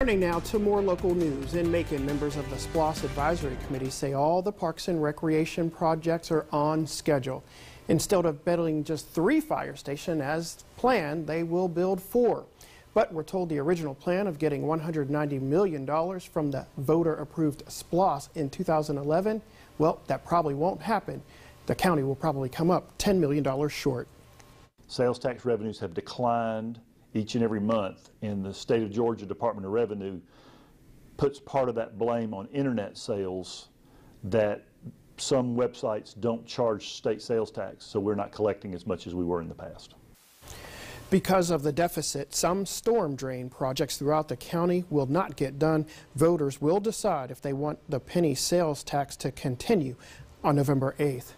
Turning now to more local news. In Macon, members of the SPLOST Advisory Committee say all the parks and recreation projects are on schedule. Instead of building just three fire stations as planned, they will build four. But we're told the original plan of getting $190 million from the voter-approved SPLOST in 2011, well, that probably won't happen. The county will probably come up $10 million short. Sales tax revenues have declined each and every month, and the state of Georgia Department of Revenue puts part of that blame on internet sales that some websites don't charge state sales tax, so we're not collecting as much as we were in the past. Because of the deficit, some storm drain projects throughout the county will not get done. Voters will decide if they want the penny sales tax to continue on November 8th.